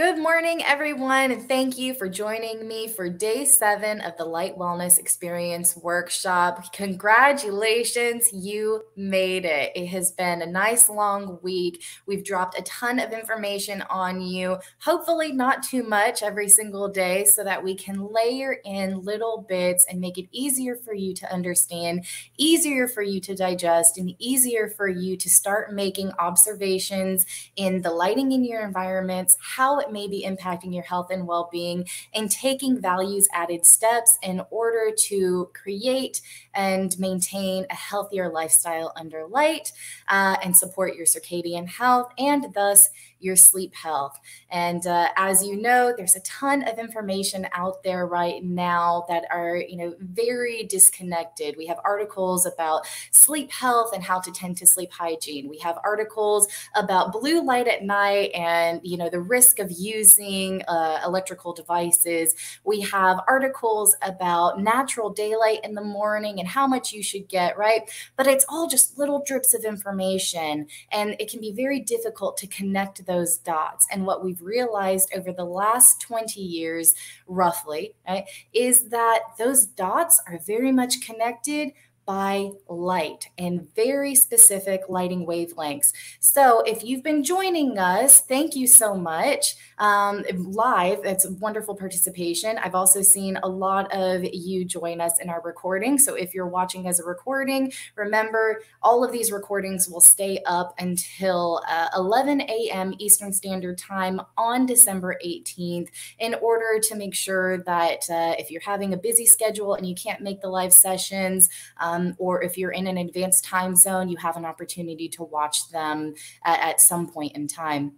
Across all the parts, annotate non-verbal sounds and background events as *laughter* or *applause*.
Good morning, everyone, and thank you for joining me for day seven of the Light Wellness Experience Workshop. Congratulations, you made it. It has been a nice long week. We've dropped a ton of information on you, hopefully, not too much every single day, so that we can layer in little bits and make it easier for you to understand, easier for you to digest, and easier for you to start making observations in the lighting in your environments, how it may be impacting your health and well being, and taking values added steps in order to create and maintain a healthier lifestyle under light uh, and support your circadian health and thus your sleep health. And uh, as you know, there's a ton of information out there right now that are, you know, very disconnected. We have articles about sleep health and how to tend to sleep hygiene. We have articles about blue light at night and, you know, the risk of using uh, electrical devices. We have articles about natural daylight in the morning and how much you should get, right? But it's all just little drips of information and it can be very difficult to connect those dots. And what we've realized over the last 20 years, roughly, right, is that those dots are very much connected by light and very specific lighting wavelengths. So if you've been joining us, thank you so much. Um, live, it's wonderful participation. I've also seen a lot of you join us in our recording. So if you're watching as a recording, remember all of these recordings will stay up until uh, 11 a.m. Eastern Standard Time on December 18th in order to make sure that uh, if you're having a busy schedule and you can't make the live sessions, um, or if you're in an advanced time zone, you have an opportunity to watch them at, at some point in time.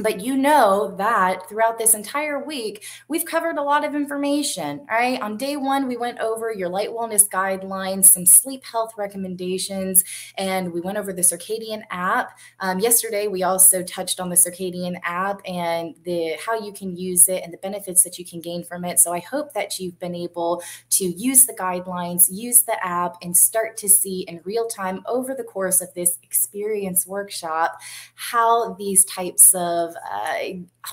But you know that throughout this entire week, we've covered a lot of information. All right. On day one, we went over your light wellness guidelines, some sleep health recommendations, and we went over the circadian app. Um, yesterday, we also touched on the circadian app and the how you can use it and the benefits that you can gain from it. So I hope that you've been able to use the guidelines, use the app, and start to see in real time over the course of this experience workshop how these types of of uh,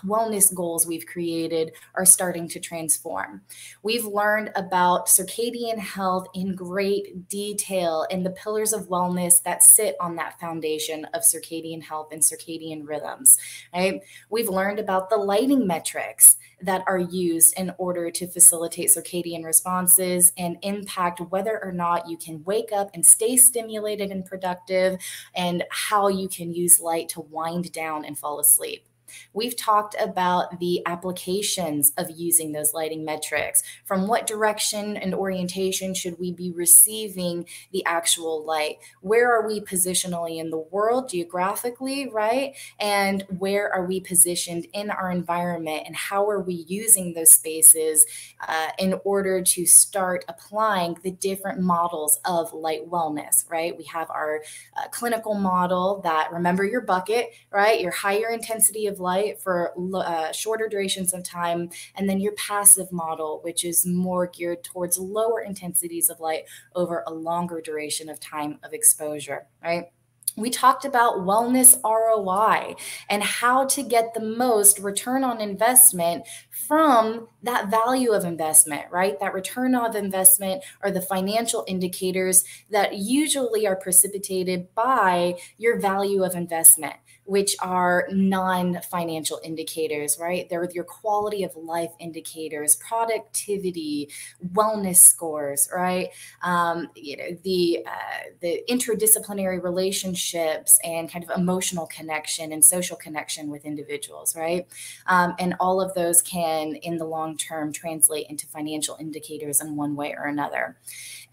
wellness goals we've created are starting to transform. We've learned about circadian health in great detail and the pillars of wellness that sit on that foundation of circadian health and circadian rhythms, right? We've learned about the lighting metrics that are used in order to facilitate circadian responses and impact whether or not you can wake up and stay stimulated and productive and how you can use light to wind down and fall asleep. We've talked about the applications of using those lighting metrics. From what direction and orientation should we be receiving the actual light? Where are we positionally in the world geographically, right? And where are we positioned in our environment? And how are we using those spaces uh, in order to start applying the different models of light wellness, right? We have our uh, clinical model that remember your bucket, right? Your higher intensity of light for uh, shorter durations of time, and then your passive model, which is more geared towards lower intensities of light over a longer duration of time of exposure, right? We talked about wellness ROI and how to get the most return on investment from that value of investment, right? That return of investment are the financial indicators that usually are precipitated by your value of investment which are non financial indicators, right? They're your quality of life indicators, productivity, wellness scores, right? Um, you know, the, uh, the interdisciplinary and kind of emotional connection and social connection with individuals, right? Um, and all of those can, in the long term, translate into financial indicators in one way or another.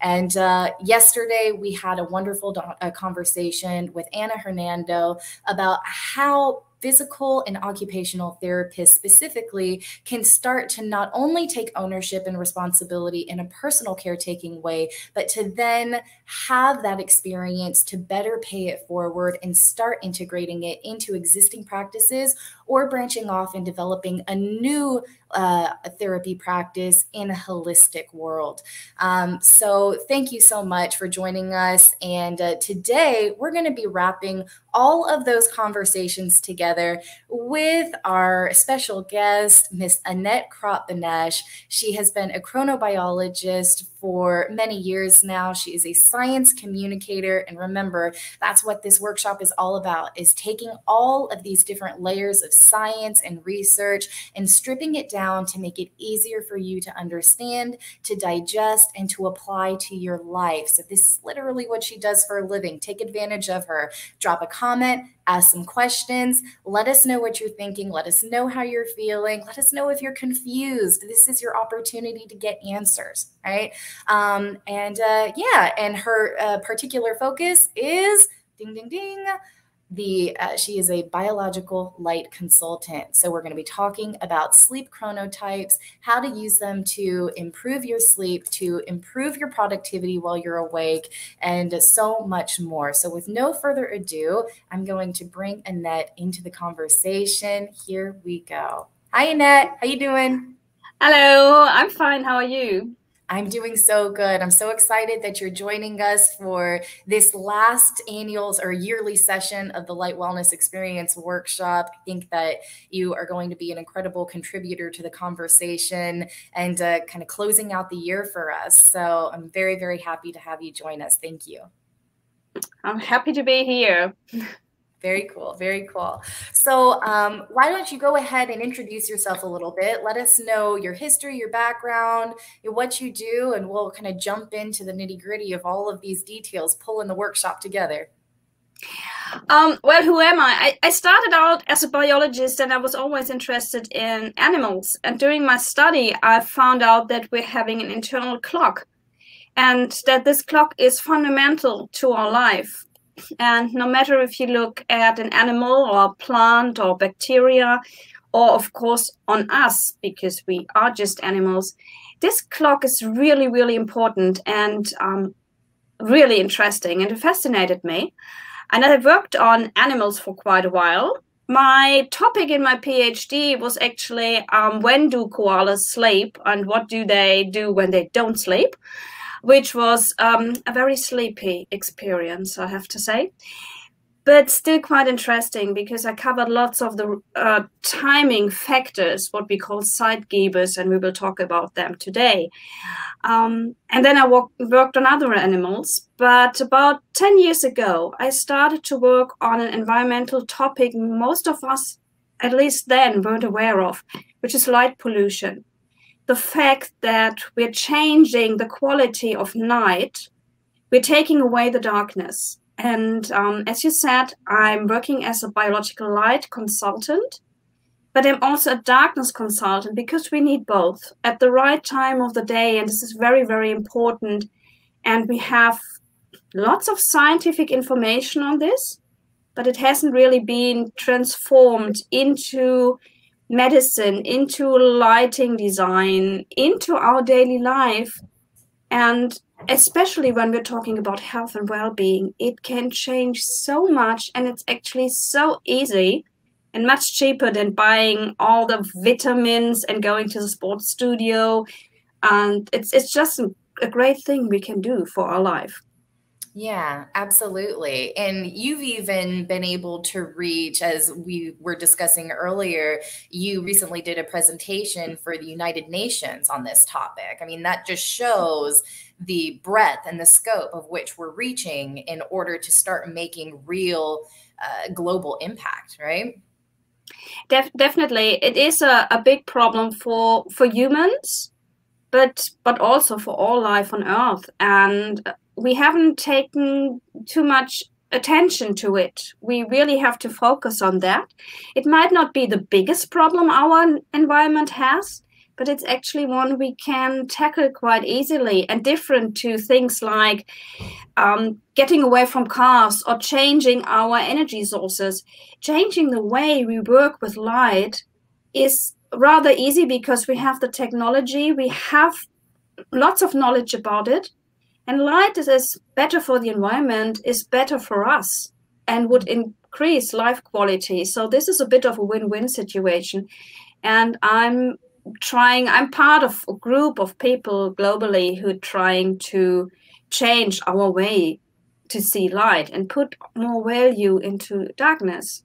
And uh, yesterday, we had a wonderful a conversation with Anna Hernando about how physical and occupational therapists specifically can start to not only take ownership and responsibility in a personal caretaking way, but to then have that experience to better pay it forward and start integrating it into existing practices or branching off and developing a new uh, therapy practice in a holistic world. Um, so, thank you so much for joining us. And uh, today we're going to be wrapping all of those conversations together with our special guest, Miss Annette Krop-Benesch. She has been a chronobiologist for many years now. She is a science communicator. And remember, that's what this workshop is all about, is taking all of these different layers of science and research and stripping it down to make it easier for you to understand, to digest, and to apply to your life. So this is literally what she does for a living. Take advantage of her. Drop a comment, ask some questions. Let us know what you're thinking. Let us know how you're feeling. Let us know if you're confused. This is your opportunity to get answers, right? Um, and uh, yeah, and her uh, particular focus is ding, ding, ding the uh, she is a biological light consultant. So we're going to be talking about sleep chronotypes how to use them to improve your sleep to improve your productivity while you're awake and so much more. So with no further ado i'm going to bring annette into the conversation. Here we go. Hi annette. How you doing? Hello. I'm fine. How are you I'm doing so good. I'm so excited that you're joining us for this last annuals or yearly session of the Light Wellness Experience Workshop. I think that you are going to be an incredible contributor to the conversation and uh, kind of closing out the year for us. So I'm very, very happy to have you join us. Thank you. I'm happy to be here. *laughs* Very cool. Very cool. So, um, why don't you go ahead and introduce yourself a little bit? Let us know your history, your background, what you do, and we'll kind of jump into the nitty gritty of all of these details, pulling the workshop together. Um, well, who am I? I? I started out as a biologist and I was always interested in animals. And during my study, I found out that we're having an internal clock and that this clock is fundamental to our life. And no matter if you look at an animal or plant or bacteria, or of course on us, because we are just animals, this clock is really, really important and um, really interesting and it fascinated me. And I worked on animals for quite a while. My topic in my PhD was actually um, when do koalas sleep and what do they do when they don't sleep? Which was um, a very sleepy experience, I have to say. But still quite interesting because I covered lots of the uh, timing factors, what we call Zeitgebers, and we will talk about them today. Um, and then I worked on other animals. But about 10 years ago, I started to work on an environmental topic most of us, at least then, weren't aware of, which is light pollution the fact that we're changing the quality of night, we're taking away the darkness. And um, as you said, I'm working as a biological light consultant, but I'm also a darkness consultant because we need both at the right time of the day. And this is very, very important. And we have lots of scientific information on this, but it hasn't really been transformed into medicine, into lighting design, into our daily life. And especially when we're talking about health and well being, it can change so much. And it's actually so easy and much cheaper than buying all the vitamins and going to the sports studio. And it's, it's just a great thing we can do for our life. Yeah, absolutely. And you've even been able to reach, as we were discussing earlier, you recently did a presentation for the United Nations on this topic. I mean, that just shows the breadth and the scope of which we're reaching in order to start making real uh, global impact, right? Def- definitely. It is a, a big problem for, for humans but but also for all life on earth and we haven't taken too much attention to it. We really have to focus on that. It might not be the biggest problem our environment has, but it's actually one we can tackle quite easily and different to things like um, getting away from cars or changing our energy sources. Changing the way we work with light is rather easy because we have the technology, we have lots of knowledge about it and light is better for the environment, is better for us, and would increase life quality. So this is a bit of a win-win situation. And I'm trying, I'm part of a group of people globally who are trying to change our way to see light and put more value into darkness.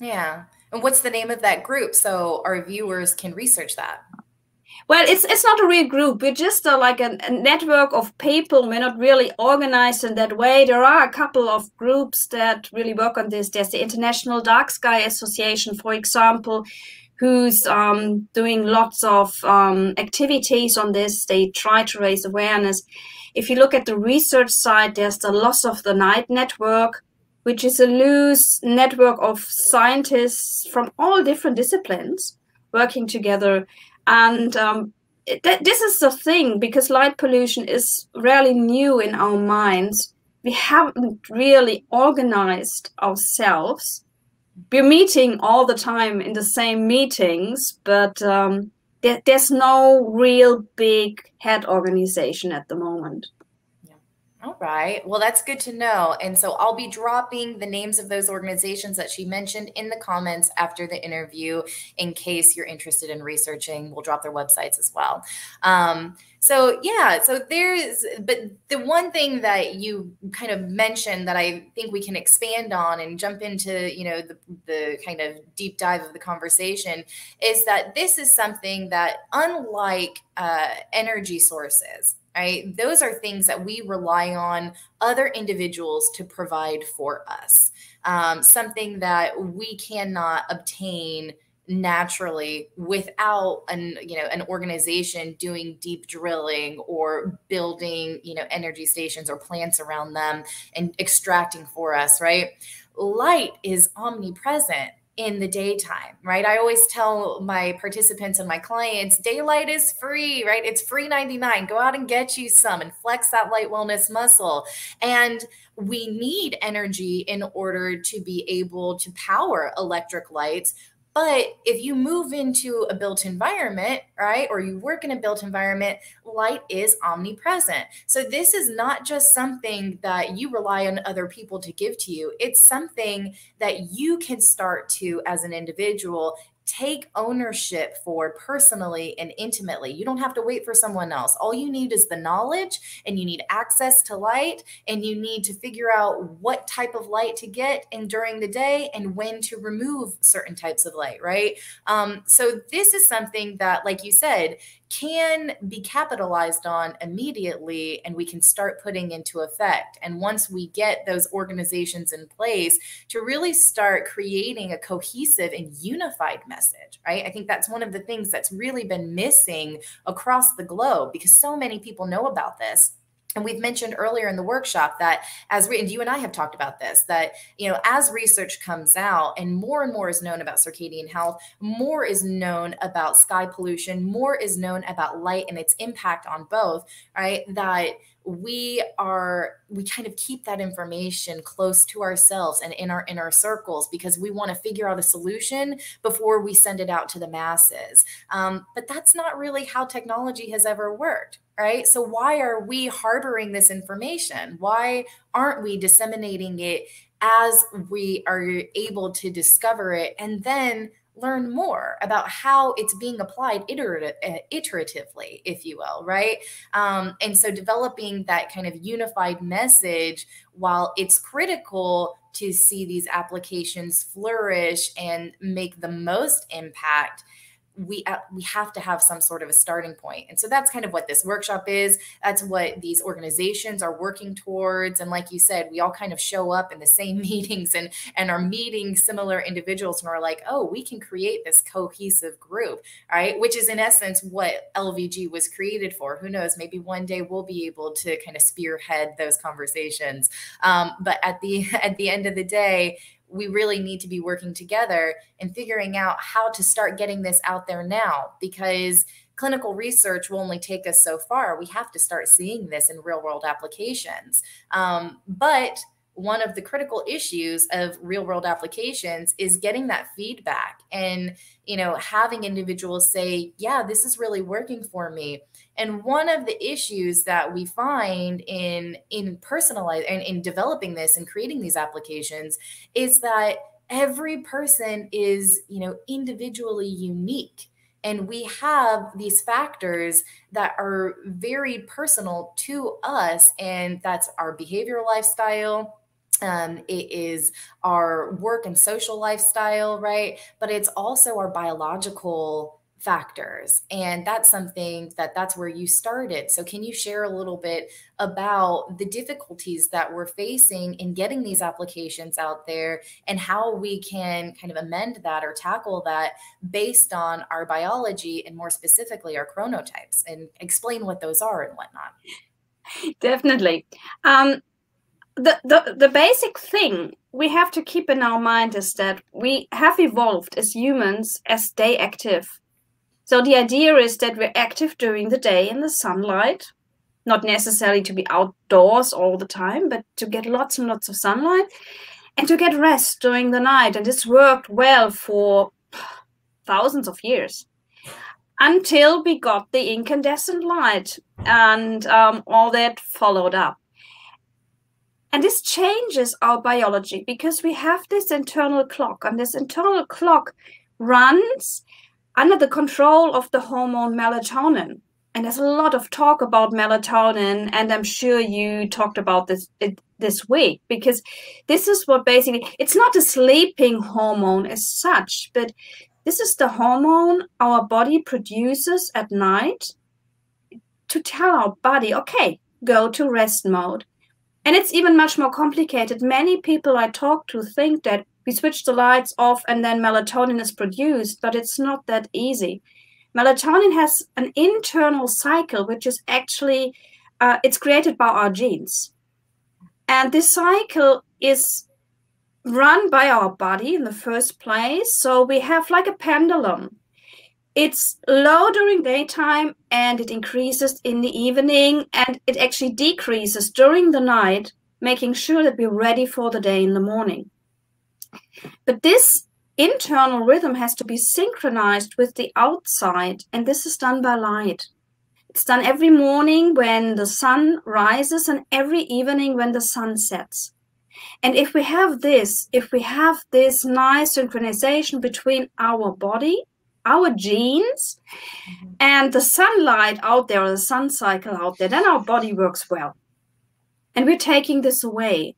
Yeah. And what's the name of that group so our viewers can research that? Well, it's it's not a real group. We're just uh, like a, a, network of people. We're not really organized in that way. There are a couple of groups that really work on this. There's the International Dark Sky Association, for example, who's um, doing lots of um, activities on this. They try to raise awareness. If you look at the research side, there's the Loss of the Night Network, which is a loose network of scientists from all different disciplines working together and um, th- this is the thing because light pollution is really new in our minds. We haven't really organized ourselves. We're meeting all the time in the same meetings, but um, there, there's no real big head organization at the moment. All right. Well, that's good to know. And so I'll be dropping the names of those organizations that she mentioned in the comments after the interview in case you're interested in researching. We'll drop their websites as well. Um, so yeah, so there's but the one thing that you kind of mentioned that I think we can expand on and jump into, you know, the the kind of deep dive of the conversation is that this is something that unlike uh, energy sources right? Those are things that we rely on other individuals to provide for us. Um, something that we cannot obtain naturally without an you know an organization doing deep drilling or building you know energy stations or plants around them and extracting for us right light is omnipresent in the daytime, right? I always tell my participants and my clients, daylight is free, right? It's free 99. Go out and get you some and flex that light wellness muscle. And we need energy in order to be able to power electric lights but if you move into a built environment, right, or you work in a built environment, light is omnipresent. So this is not just something that you rely on other people to give to you, it's something that you can start to, as an individual, take ownership for personally and intimately. You don't have to wait for someone else. All you need is the knowledge and you need access to light and you need to figure out what type of light to get and during the day and when to remove certain types of light, right? Um, so this is something that, like you said, can be capitalized on immediately and we can start putting into effect. And once we get those organizations in place to really start creating a cohesive and unified message, right? I think that's one of the things that's really been missing across the globe because so many people know about this and we've mentioned earlier in the workshop that as we and you and I have talked about this that you know as research comes out and more and more is known about circadian health, more is known about sky pollution, more is known about light and its impact on both, right? That we are we kind of keep that information close to ourselves and in our inner circles because we want to figure out a solution before we send it out to the masses. Um, but that's not really how technology has ever worked right? So why are we harboring this information? Why aren't we disseminating it as we are able to discover it? And then learn more about how it's being applied iterative, uh, iteratively, if you will, right? Um, and so developing that kind of unified message while it's critical to see these applications flourish and make the most impact we uh, we have to have some sort of a starting point. And so that's kind of what this workshop is. That's what these organizations are working towards. And like you said we all kind of show up in the same *laughs* meetings and and are meeting similar individuals and we're like oh we can create this cohesive group right? Which is in essence what lvg was created for. Who knows? Maybe one day we'll be able to kind of spearhead those conversations. Um, but at the *laughs* at the end of the day we really need to be working together and figuring out how to start getting this out there now because clinical research will only take us so far. We have to start seeing this in real world applications. Um, but one of the critical issues of real world applications is getting that feedback and you know having individuals say yeah this is really working for me and one of the issues that we find in in personalized and in developing this and creating these applications is that every person is you know individually unique. And we have these factors that are very personal to us and that's our behavioral lifestyle um, it is our work and social lifestyle right? But it's also our biological factors and that's something that that's where you started. So can you share a little bit about the difficulties that we're facing in getting these applications out there and how we can kind of amend that or tackle that based on our biology and more specifically our chronotypes and explain what those are and whatnot? Definitely. Um, the, the the basic thing we have to keep in our mind is that we have evolved as humans as day active so the idea is that we're active during the day in the sunlight, not necessarily to be outdoors all the time, but to get lots and lots of sunlight and to get rest during the night. And this worked well for thousands of years until we got the incandescent light and um, all that followed up. And this changes our biology because we have this internal clock, and this internal clock runs under the control of the hormone melatonin. And there's a lot of talk about melatonin, and I'm sure you talked about this this week because this is what basically it's not a sleeping hormone as such, but this is the hormone our body produces at night to tell our body, okay, go to rest mode. And it's even much more complicated. Many people I talk to think that we switch the lights off and then melatonin is produced, but it's not that easy. Melatonin has an internal cycle, which is actually uh, it's created by our genes, and this cycle is run by our body in the first place. So we have like a pendulum. It's low during daytime and it increases in the evening and it actually decreases during the night, making sure that we're ready for the day in the morning. But this internal rhythm has to be synchronized with the outside, and this is done by light. It's done every morning when the sun rises and every evening when the sun sets. And if we have this, if we have this nice synchronization between our body, our genes, mm-hmm. and the sunlight out there, the sun cycle out there, then our body works well. And we're taking this away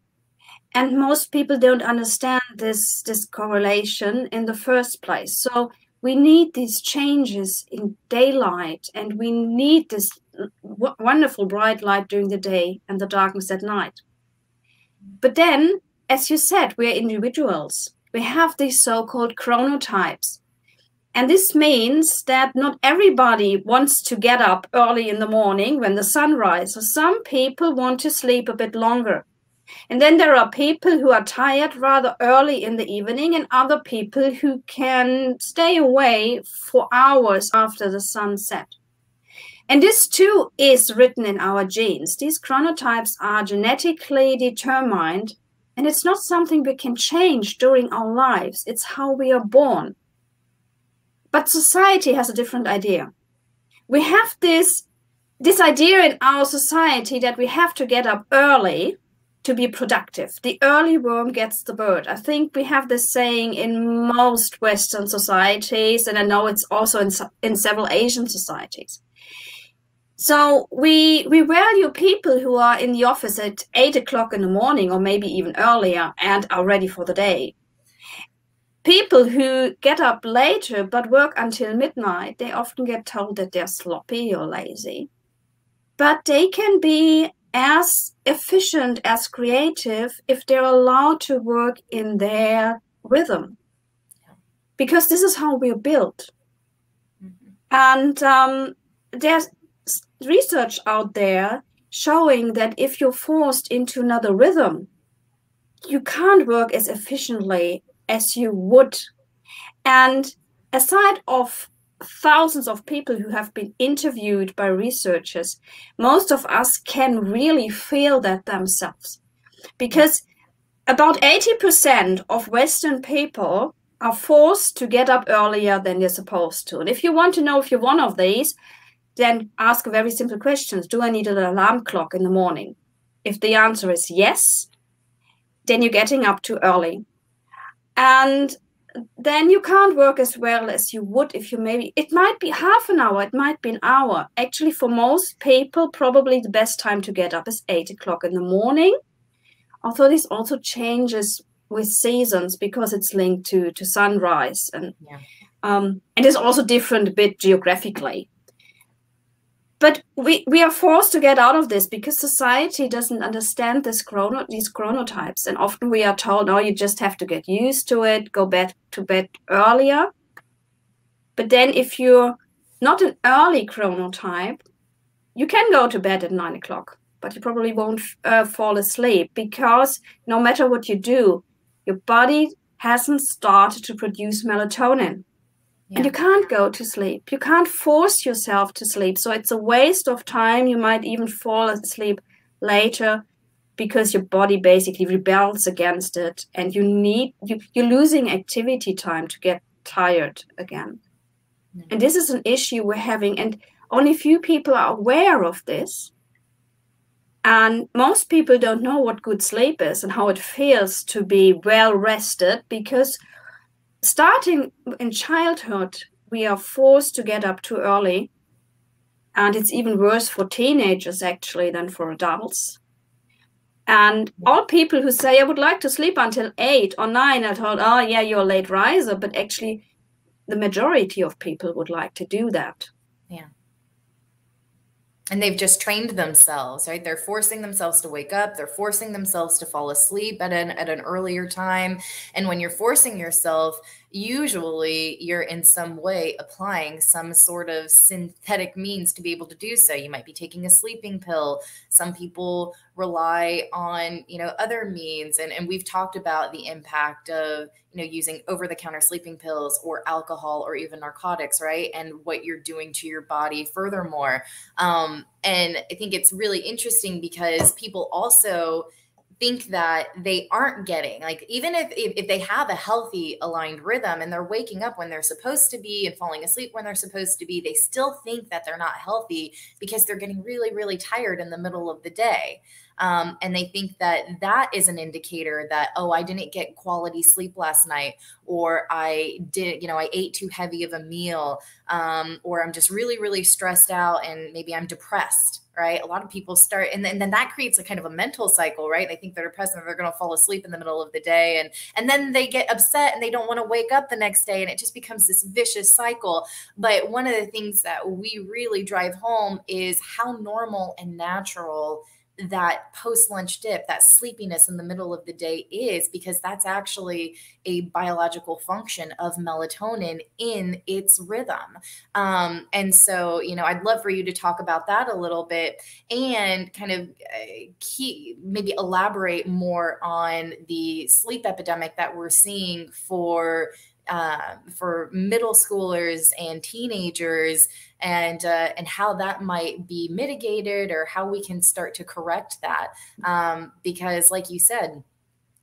and most people don't understand this this correlation in the first place so we need these changes in daylight and we need this wonderful bright light during the day and the darkness at night but then as you said we're individuals we have these so-called chronotypes and this means that not everybody wants to get up early in the morning when the sun rises. Some people want to sleep a bit longer. And then there are people who are tired rather early in the evening, and other people who can stay away for hours after the sunset. And this too is written in our genes. These chronotypes are genetically determined, and it's not something we can change during our lives, it's how we are born. But society has a different idea. We have this, this idea in our society that we have to get up early to be productive. The early worm gets the bird. I think we have this saying in most Western societies, and I know it's also in, in several Asian societies. So we we value people who are in the office at eight o'clock in the morning, or maybe even earlier, and are ready for the day. People who get up later but work until midnight, they often get told that they're sloppy or lazy. But they can be as efficient as creative if they're allowed to work in their rhythm. Because this is how we're built. Mm-hmm. and um, there's research out there showing that if you're forced into another rhythm you can't work as efficiently as you would. And aside of thousands of people who have been interviewed by researchers, most of us can really feel that themselves. Because about 80% of Western people are forced to get up earlier than they're supposed to. And if you want to know if you're one of these, then ask very simple question Do I need an alarm clock in the morning? If the answer is yes, then you're getting up too early. And then you can't work as well as you would if you maybe it might be half an hour it might be an hour. Actually for most people probably the best time to get up is eight o'clock in the morning. Although this also changes with seasons because it's linked to to sunrise and yeah. um, and it's also different a bit geographically but we, we are forced to get out of this because society doesn't understand this chrono, these chronotypes. And often we are told oh you just have to get used to it go back to bed earlier. But then if you're not an early chronotype you can go to bed at nine o'clock but you probably won't uh, fall asleep because no matter what you do your body hasn't started to produce melatonin yeah. and you can't go to sleep. You can't force yourself to sleep. So it's a waste of time. You might even fall asleep later because your body basically rebels against it. And you need you, you're losing activity time to get tired again. Mm-hmm. and this is an issue we're having. And only few people are aware of this. And most people don't know what good sleep is and how it feels to be well rested because starting in childhood, we are forced to get up too early. And it's even worse for teenagers actually than for adults. And all people who say, I would like to sleep until eight or nine, I told, oh, yeah, you're a late riser. But actually, the majority of people would like to do that. Yeah and they've just trained themselves right? They're forcing themselves to wake up. They're forcing themselves to fall asleep at an at an earlier time. And when you're forcing yourself usually you're in some way applying some sort of synthetic means to be able to do so. You might be taking a sleeping pill. Some people rely on you know other means. And, and we've talked about the impact of you know using over the counter sleeping pills or alcohol or even narcotics right? And what you're doing to your body furthermore. Um, and i think it's really interesting because people also think that they aren't getting like even if, if, if they have a healthy aligned rhythm and they're waking up when they're supposed to be and falling asleep when they're supposed to be they still think that they're not healthy because they're getting really really tired in the middle of the day um, and they think that that is an indicator that oh i didn't get quality sleep last night or i did you know i ate too heavy of a meal um, or i'm just really really stressed out and maybe i'm depressed right? A lot of people start, and then, and then that creates a kind of a mental cycle, right? They think they're depressed and they're going to fall asleep in the middle of the day, and and then they get upset and they don't want to wake up the next day, and it just becomes this vicious cycle. But one of the things that we really drive home is how normal and natural that post lunch dip, that sleepiness in the middle of the day is, because that's actually a biological function of melatonin in its rhythm. Um, and so, you know, I'd love for you to talk about that a little bit and kind of uh, key, maybe elaborate more on the sleep epidemic that we're seeing for uh, for middle schoolers and teenagers and uh, and how that might be mitigated or how we can start to correct that. Um, because like you said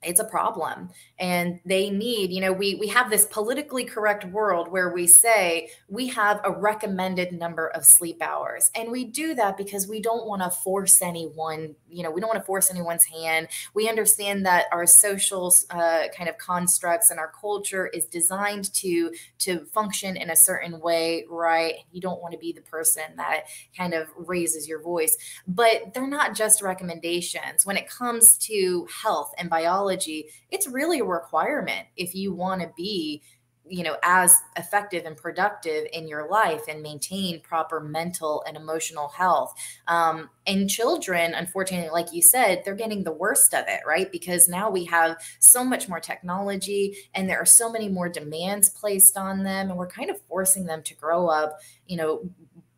it's a problem and they need you know we we have this politically correct world where we say we have a recommended number of sleep hours. And we do that because we don't want to force anyone you know we don't want to force anyone's hand. We understand that our social uh, kind of constructs and our culture is designed to to function in a certain way right? You don't want to be the person that kind of raises your voice. But they're not just recommendations. When it comes to health and biology it's really requirement if you want to be you know as effective and productive in your life and maintain proper mental and emotional health. Um, and children unfortunately like you said they're getting the worst of it right? Because now we have so much more technology and there are so many more demands placed on them and we're kind of forcing them to grow up you know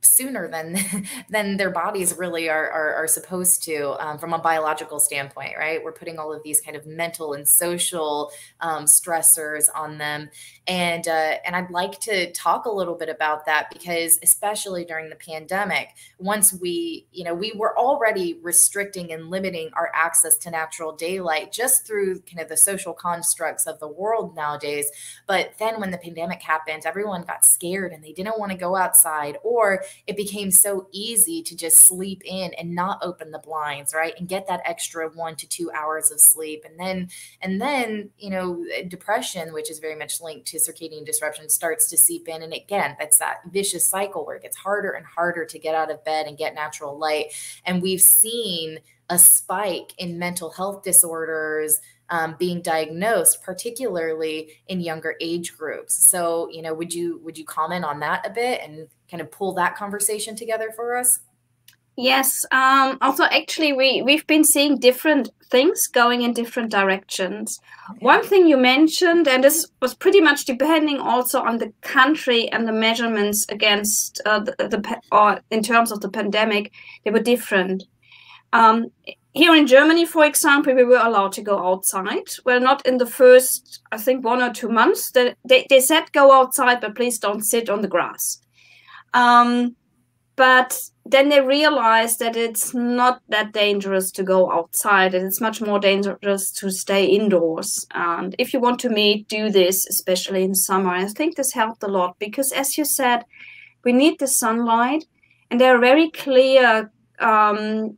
sooner than *laughs* than their bodies really are are, are supposed to um, from a biological standpoint right? We're putting all of these kind of mental and social um, stressors on them. And uh, and i'd like to talk a little bit about that because especially during the pandemic once we you know we were already restricting and limiting our access to natural daylight just through kind of the social constructs of the world nowadays. But then when the pandemic happened everyone got scared and they didn't want to go outside or it became so easy to just sleep in and not open the blinds, right? And get that extra one to two hours of sleep. And then, and then, you know, depression, which is very much linked to circadian disruption, starts to seep in. And again, that's that vicious cycle where it gets harder and harder to get out of bed and get natural light. And we've seen a spike in mental health disorders um, being diagnosed, particularly in younger age groups. So, you know, would you would you comment on that a bit and kind of pull that conversation together for us? Yes. Um, also, actually, we we've been seeing different things going in different directions. Okay. One thing you mentioned, and this was pretty much depending also on the country and the measurements against uh, the, the or in terms of the pandemic, they were different. Um, here in Germany, for example, we were allowed to go outside. Well, not in the first, I think, one or two months. They, they, they said go outside, but please don't sit on the grass. Um, but then they realize that it's not that dangerous to go outside and it's much more dangerous to stay indoors. And if you want to meet, do this, especially in summer. I think this helped a lot because, as you said, we need the sunlight, and there are very clear um,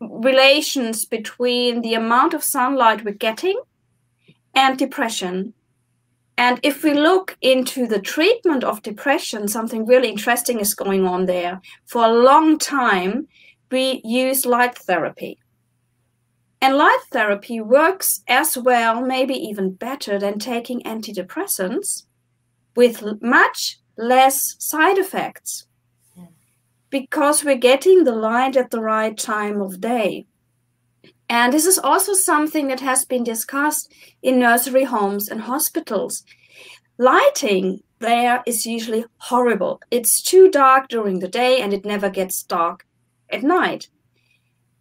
relations between the amount of sunlight we're getting and depression. And if we look into the treatment of depression, something really interesting is going on there. For a long time, we use light therapy. And light therapy works as well, maybe even better than taking antidepressants with much less side effects because we're getting the light at the right time of day. And this is also something that has been discussed in nursery homes and hospitals. Lighting there is usually horrible. It's too dark during the day and it never gets dark at night.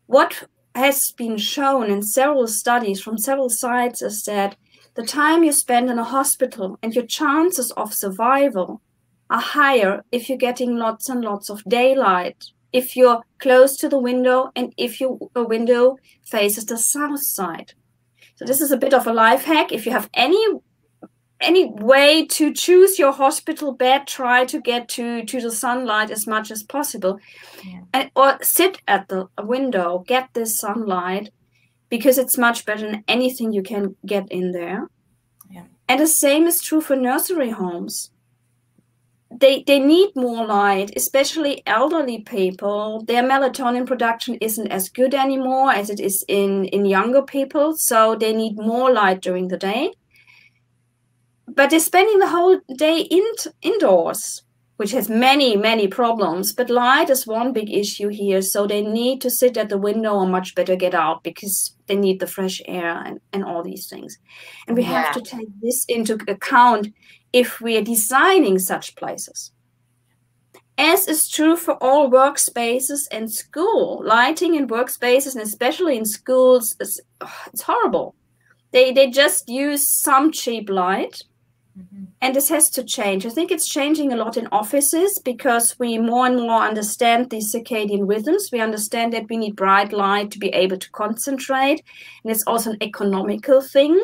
What has been shown in several studies from several sites is that the time you spend in a hospital and your chances of survival are higher if you're getting lots and lots of daylight, if you're close to the window, and if your window faces the south side. So this is a bit of a life hack. If you have any any way to choose your hospital bed, try to get to to the sunlight as much as possible, yeah. and, or sit at the window, get this sunlight, because it's much better than anything you can get in there. Yeah. And the same is true for nursery homes they they need more light especially elderly people. Their melatonin production isn't as good anymore as it is in in younger people so they need more light during the day. But they're spending the whole day in, indoors which has many many problems but light is one big issue here so they need to sit at the window or much better get out because they need the fresh air and, and all these things and we yeah. have to take this into account if we are designing such places. As is true for all workspaces and school, lighting in workspaces and especially in schools is it's horrible. They they just use some cheap light, mm-hmm. and this has to change. I think it's changing a lot in offices because we more and more understand these circadian rhythms. We understand that we need bright light to be able to concentrate, and it's also an economical thing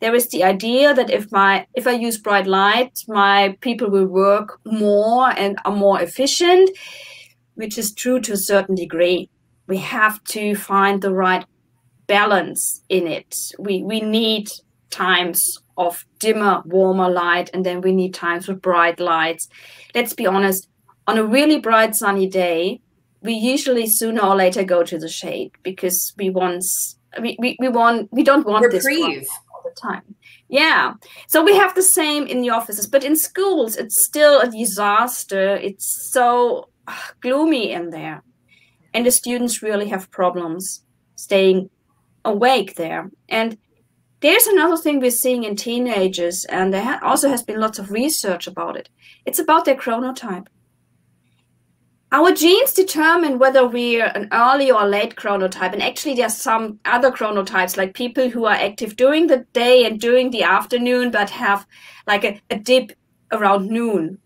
there is the idea that if my if I use bright light, my people will work more and are more efficient, which is true to a certain degree. We have to find the right balance in it. We we need times of dimmer, warmer light, and then we need times with bright lights. Let's be honest, on a really bright sunny day, we usually sooner or later go to the shade because we want we, we, we want we don't want Reprieve. this all the time. Yeah. So we have the same in the offices, but in schools, it's still a disaster. It's so ah, gloomy in there. And the students really have problems staying awake there. And there's another thing we're seeing in teenagers, and there also has been lots of research about it. It's about their chronotype. our genes determine whether we're an early or late chronotype. And actually, there's some other chronotypes, like people who are active during the day and during the afternoon, but have like a, a dip around noon.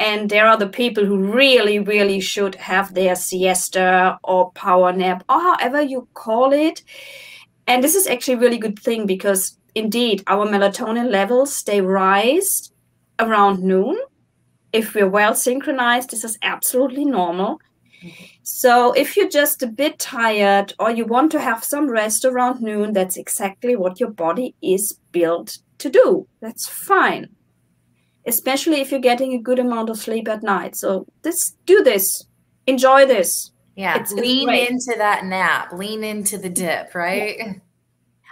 And there are the people who really, really should have their siesta or power nap or however you call it. And this is actually a really good thing because indeed our melatonin levels they rise around noon if we're well synchronized, this is absolutely normal. So if you're just a bit tired or you want to have some rest around noon, that's exactly what your body is built to do. That's fine. Especially if you're getting a good amount of sleep at night. So this do this. Enjoy this. Yeah. It's, lean it's into that nap. Lean into the dip, right? Yeah.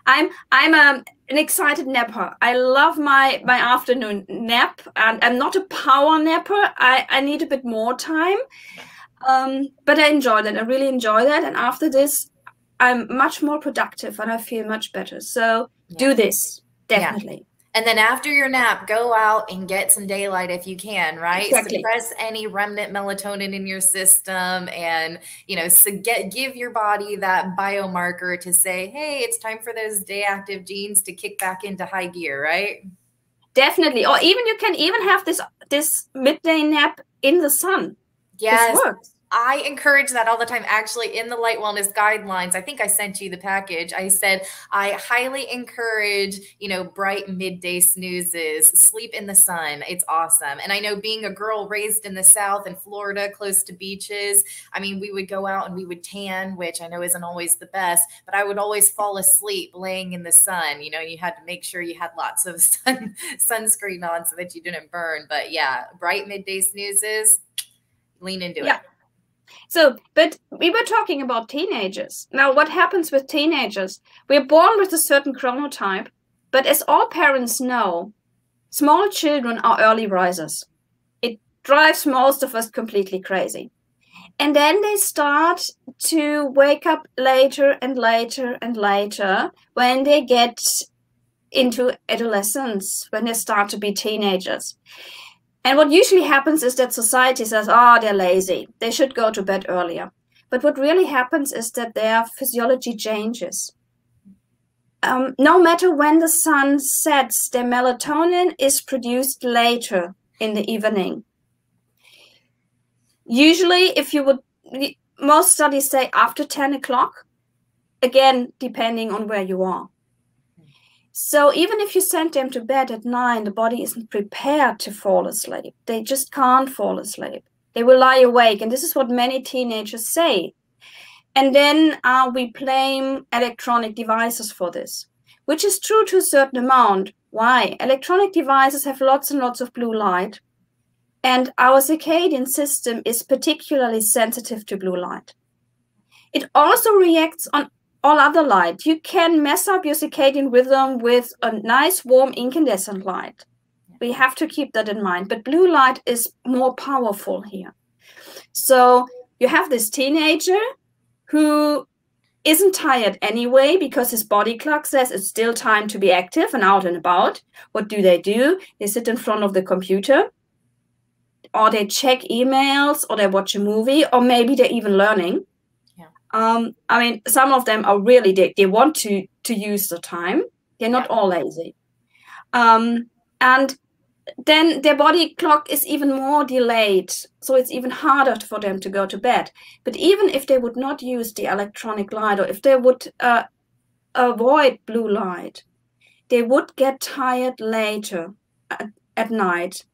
I'm I'm a an excited napper. I love my my afternoon nap, and I'm not a power napper. I I need a bit more time, um, but I enjoy that. I really enjoy that, and after this, I'm much more productive and I feel much better. So yeah. do this definitely. Yeah. And then after your nap, go out and get some daylight if you can, right? Exactly. Suppress any remnant melatonin in your system and, you know, so get give your body that biomarker to say, hey, it's time for those day active genes to kick back into high gear, right? Definitely. Or even you can even have this this midday nap in the sun. Yes. I encourage that all the time. Actually, in the Light Wellness guidelines, I think I sent you the package. I said I highly encourage, you know, bright midday snoozes, sleep in the sun. It's awesome. And I know being a girl raised in the South in Florida, close to beaches, I mean, we would go out and we would tan, which I know isn't always the best, but I would always fall asleep laying in the sun. You know, you had to make sure you had lots of *laughs* sun sunscreen on so that you didn't burn. But yeah, bright midday snoozes, lean into yeah. it. So, but we were talking about teenagers. Now, what happens with teenagers? We're born with a certain chronotype, but as all parents know, small children are early risers. It drives most of us completely crazy. And then they start to wake up later and later and later when they get into adolescence, when they start to be teenagers. And what usually happens is that society says, oh, they're lazy. They should go to bed earlier. But what really happens is that their physiology changes. Um, no matter when the sun sets, their melatonin is produced later in the evening. Usually, if you would, most studies say after 10 o'clock, again, depending on where you are. So even if you send them to bed at nine, the body isn't prepared to fall asleep. They just can't fall asleep. They will lie awake. And this is what many teenagers say. And then uh, we blame electronic devices for this, which is true to a certain amount. Why? Electronic devices have lots and lots of blue light. And our circadian system is particularly sensitive to blue light. It also reacts on all other light. You can mess up your circadian rhythm with a nice warm incandescent light. We have to keep that in mind. But blue light is more powerful here. So you have this teenager who isn't tired anyway because his body clock says it's still time to be active and out and about. What do they do? They sit in front of the computer or they check emails or they watch a movie or maybe they're even learning um, I mean, some of them are really they, they want to to use the time. They're not yeah. all lazy. Um, and then their body clock is even more delayed, so it's even harder for them to go to bed. But even if they would not use the electronic light, or if they would uh, avoid blue light, they would get tired later at, at night.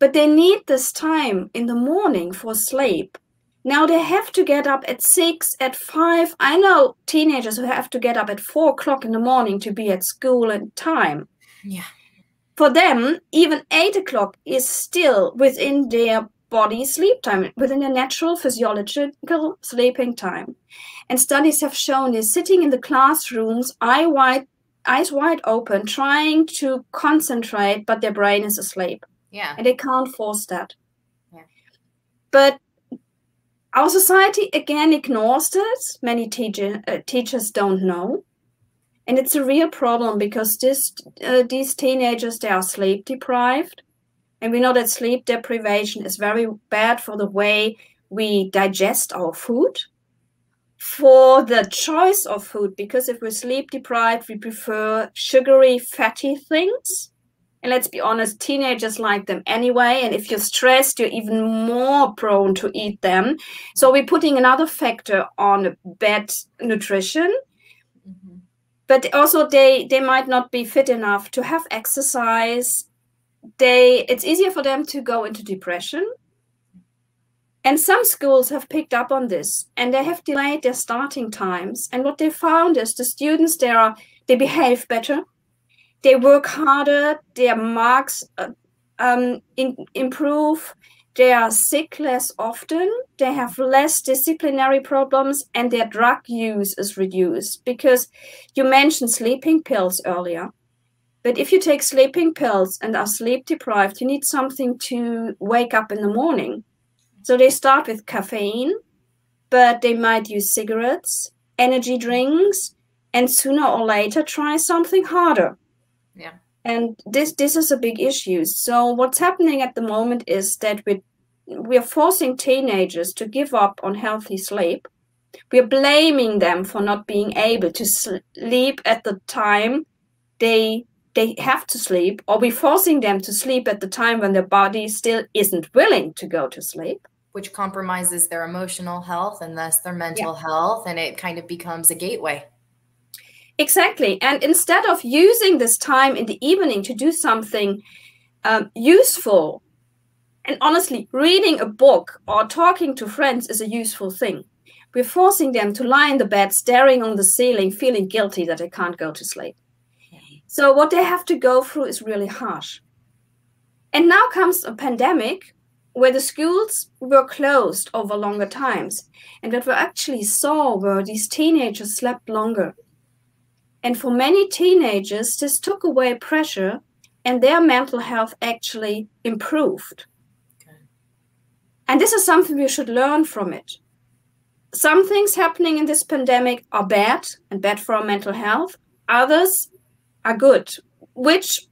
But they need this time in the morning for sleep now they have to get up at six, at five. I know teenagers who have to get up at four o'clock in the morning to be at school in time. Yeah. For them, even eight o'clock is still within their body sleep time, within their natural physiological sleeping time. And studies have shown they're sitting in the classrooms, eye wide, eyes wide open, trying to concentrate, but their brain is asleep. Yeah. And they can't force that. Yeah. But our society again ignores this. Many teacher, uh, teachers don't know. And it's a real problem because this, uh, these teenagers, they are sleep deprived. And we know that sleep deprivation is very bad for the way we digest our food, for the choice of food, because if we're sleep deprived, we prefer sugary, fatty things. And let's be honest, teenagers like them anyway. And if you're stressed, you're even more prone to eat them. So we're putting another factor on bad nutrition. Mm-hmm. But also they they might not be fit enough to have exercise. They it's easier for them to go into depression and some schools have picked up on this and they have delayed their starting times. And what they found is the students there are they behave better, they work harder, their marks uh, um, in, improve, they are sick less often, they have less disciplinary problems, and their drug use is reduced. Because you mentioned sleeping pills earlier. But if you take sleeping pills and are sleep deprived, you need something to wake up in the morning. So they start with caffeine, but they might use cigarettes, energy drinks, and sooner or later try something harder. Yeah. And this this is a big issue. So what's happening at the moment is that we we are forcing teenagers to give up on healthy sleep. We are blaming them for not being able to sleep at the time they they have to sleep, or we're forcing them to sleep at the time when their body still isn't willing to go to sleep which compromises their emotional health and thus their mental yeah. health and it kind of becomes a gateway exactly and instead of using this time in the evening to do something um, useful and honestly reading a book or talking to friends is a useful thing we're forcing them to lie in the bed staring on the ceiling feeling guilty that they can't go to sleep so what they have to go through is really harsh and now comes a pandemic where the schools were closed over longer times. And what we actually saw were these teenagers slept longer. And for many teenagers, this took away pressure and their mental health actually improved. Okay. And this is something we should learn from it. Some things happening in this pandemic are bad and bad for our mental health. Others are good, which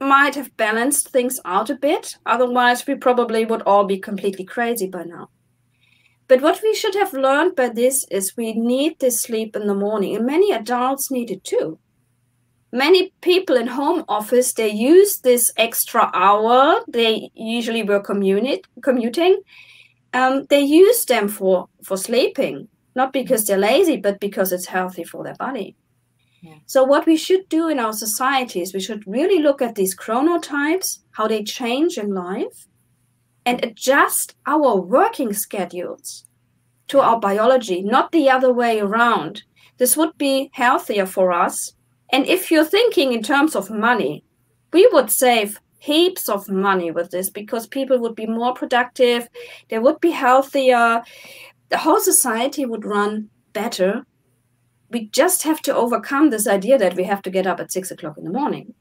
might have balanced things out a bit. Otherwise, we probably would all be completely crazy by now. But what we should have learned by this is we need this sleep in the morning, and many adults need it too. Many people in home office they use this extra hour. They usually were commute, commuting. Um, they use them for for sleeping, not because they're lazy, but because it's healthy for their body. So what we should do in our society is we should really look at these chronotypes, how they change in life, and adjust our working schedules to our biology, not the other way around. This would be healthier for us. And if you're thinking in terms of money, we would save heaps of money with this because people would be more productive, they would be healthier, the whole society would run better we just have to overcome this idea that we have to get up at six o'clock in the morning.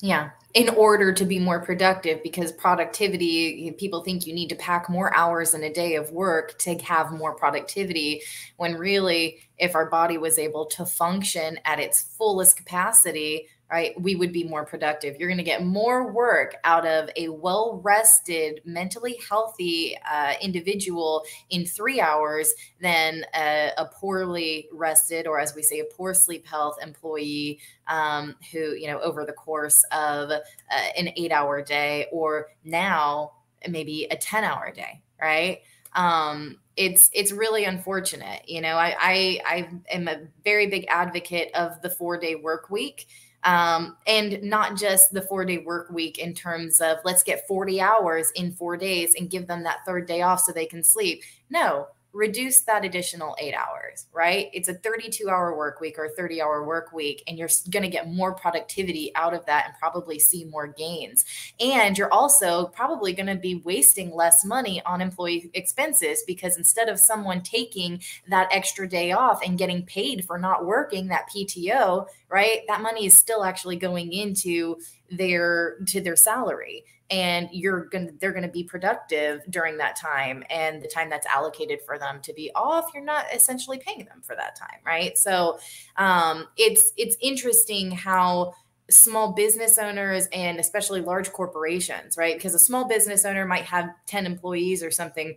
Yeah, in order to be more productive, because productivity, people think you need to pack more hours in a day of work to have more productivity. When really, if our body was able to function at its fullest capacity, right, we would be more productive. You're going to get more work out of a well rested, mentally healthy uh, individual in three hours than a, a, poorly rested, or as we say, a poor sleep health employee um, who, you know, over the course of uh, an eight hour day, or now maybe a 10 hour day, right? Um, it's it's really unfortunate. You know, I, I I am a very big advocate of the four day work week um, and not just the four day work week in terms of let's get 40 hours in four days and give them that third day off so they can sleep. No, reduce that additional eight hours, right? It's a 32 hour work week or 30 hour work week, and you're going to get more productivity out of that and probably see more gains. And you're also probably going to be wasting less money on employee expenses because instead of someone taking that extra day off and getting paid for not working that PTO, right? That money is still actually going into their to their salary. And you're going to they're going to be productive during that time. And the time that's allocated for them to be off you're not essentially paying them for that time right? So um, it's it's interesting how small business owners and especially large corporations right? Because a small business owner might have 10 employees or something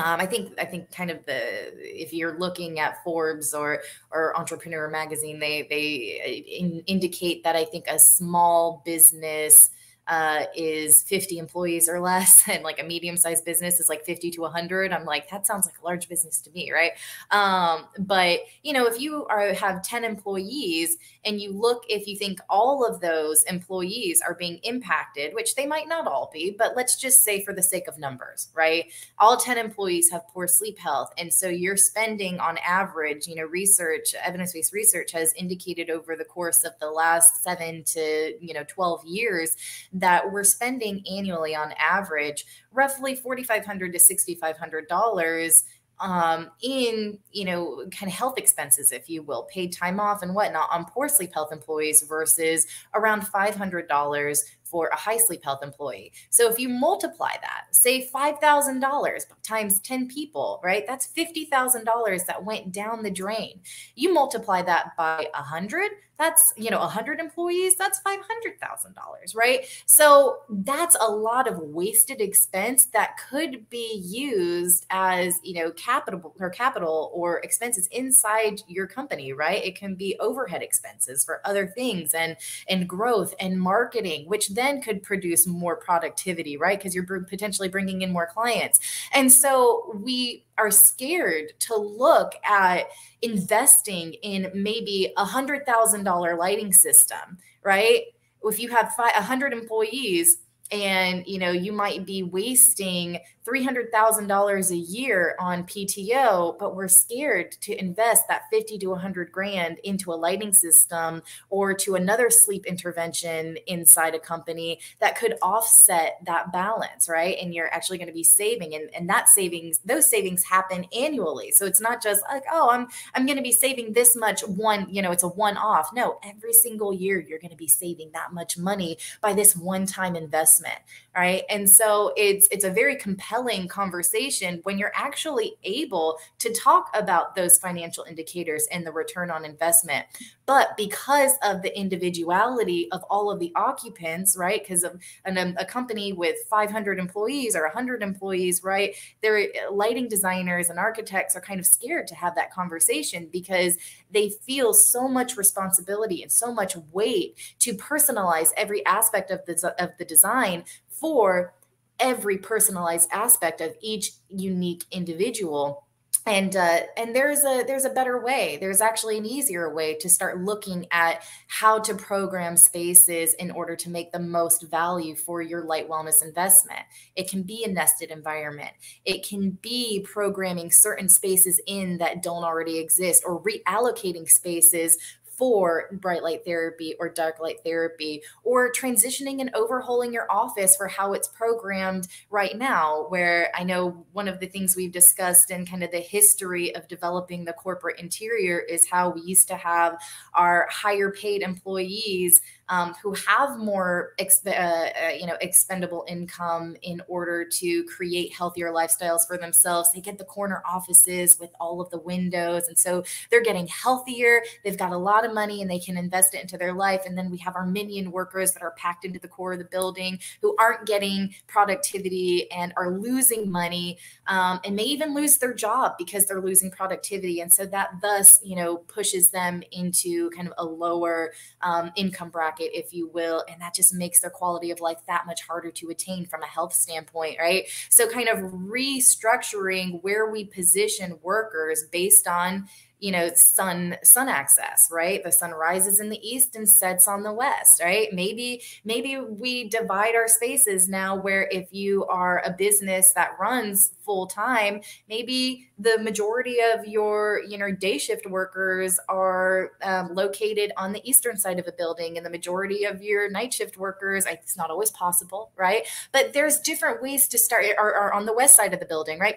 um, I think I think kind of the if you're looking at Forbes or or Entrepreneur Magazine, they they uh, in, indicate that I think a small business uh, is 50 employees or less, *laughs* and like a medium sized business is like 50 to 100. I'm like, that sounds like a large business to me, right? Um, but you know, if you are have 10 employees and you look, if you think all of those employees are being impacted, which they might not all be, but let's just say for the sake of numbers, right? All 10 employees have poor sleep health, and so you're spending on average, you know, research, evidence based research has indicated over the course of the last seven to you know 12 years that we're spending annually on average roughly 4,500 to $6,500 um, in you know kind of health expenses, if you will, paid time off and whatnot on poor sleep health employees versus around five hundred dollars for a high sleep health employee. So if you multiply that, say $5,000 times 10 people, right? That's $50,000 that went down the drain. You multiply that by 100, that's, you know, 100 employees, that's $500,000, right? So that's a lot of wasted expense that could be used as, you know, capital or capital or expenses inside your company, right? It can be overhead expenses for other things and and growth and marketing, which then could produce more productivity, right? Because you're potentially bringing in more clients. And so we are scared to look at investing in maybe a hundred thousand dollar lighting system, right? If you have five, 100 employees and you know you might be wasting $300,000 a year on PTO, but we're scared to invest that 50 to 100 grand into a lighting system or to another sleep intervention inside a company that could offset that balance, right? And you're actually going to be saving and, and that savings, those savings happen annually. So it's not just like, oh, I'm I'm going to be saving this much one, you know, it's a one off. No, every single year you're going to be saving that much money by this one-time investment, right? And so it's it's a very compelling compelling conversation when you're actually able to talk about those financial indicators and the return on investment. But because of the individuality of all of the occupants, right? Because of an, um, a company with 500 employees or 100 employees, right? Their lighting designers and architects are kind of scared to have that conversation because they feel so much responsibility and so much weight to personalize every aspect of the, of the design for every personalized aspect of each unique individual. And uh, and there's a there's a better way. There's actually an easier way to start looking at how to program spaces in order to make the most value for your light wellness investment. It can be a nested environment. It can be programming certain spaces in that don't already exist or reallocating spaces for bright light therapy or dark light therapy, or transitioning and overhauling your office for how it's programmed right now. Where I know one of the things we've discussed in kind of the history of developing the corporate interior is how we used to have our higher paid employees um, who have more exp- uh, uh, you know expendable income in order to create healthier lifestyles for themselves. They get the corner offices with all of the windows, and so they're getting healthier. They've got a lot of money, and they can invest it into their life. And then we have our minion workers that are packed into the core of the building who aren't getting productivity and are losing money, um, and may even lose their job because they're losing productivity. And so that thus you know pushes them into kind of a lower um, income bracket pocket, if you will. And that just makes their quality of life that much harder to attain from a health standpoint, right? So, kind of restructuring where we position workers based on you know sun sun access right? The sun rises in the east and sets on the west right? Maybe maybe we divide our spaces now where if you are a business that runs full time maybe the majority of your you know day shift workers are um, located on the eastern side of a building and the majority of your night shift workers it's not always possible right? But there's different ways to start are, are on the west side of the building right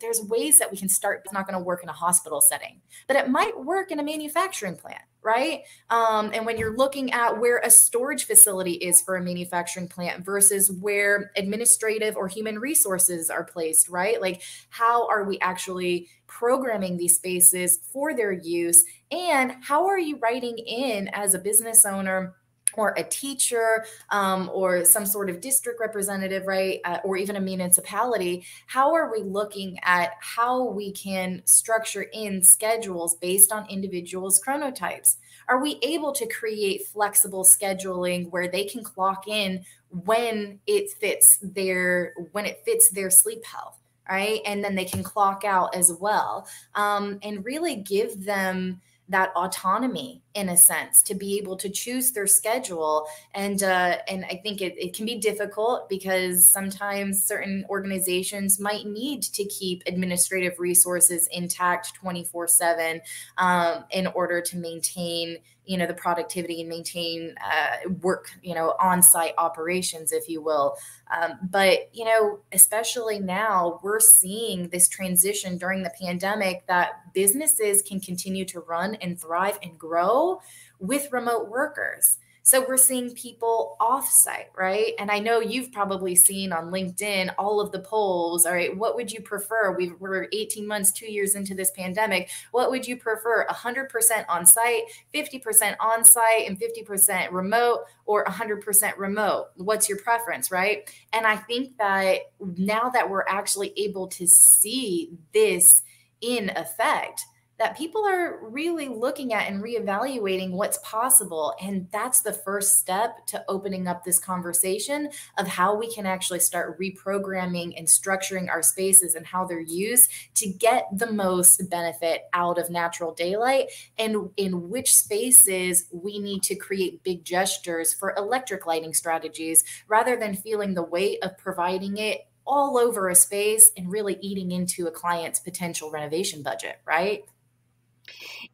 there's ways that we can start. It's not going to work in a hospital setting, but it might work in a manufacturing plant, right? Um, and when you're looking at where a storage facility is for a manufacturing plant versus where administrative or human resources are placed, right? Like, how are we actually programming these spaces for their use? And how are you writing in as a business owner? Or a teacher um, or some sort of district representative, right? Uh, or even a municipality, how are we looking at how we can structure in schedules based on individuals' chronotypes? Are we able to create flexible scheduling where they can clock in when it fits their when it fits their sleep health? Right. And then they can clock out as well. Um, and really give them that autonomy in a sense to be able to choose their schedule. And uh, and i think it, it can be difficult because sometimes certain organizations might need to keep administrative resources intact 24 7 um, in order to maintain you know the productivity and maintain uh, work you know on-site operations if you will. Um, but you know especially now we're seeing this transition during the pandemic that businesses can continue to run and thrive and grow with remote workers so we're seeing people offsite, right? And I know you've probably seen on LinkedIn all of the polls. All right, what would you prefer? we are 18 months, two years into this pandemic. What would you prefer? 100% on site, 50% on site, and 50% remote, or 100% remote? What's your preference, right? And I think that now that we're actually able to see this in effect, that people are really looking at and reevaluating what's possible. And that's the first step to opening up this conversation of how we can actually start reprogramming and structuring our spaces and how they're used to get the most benefit out of natural daylight and in which spaces we need to create big gestures for electric lighting strategies rather than feeling the weight of providing it all over a space and really eating into a client's potential renovation budget, right?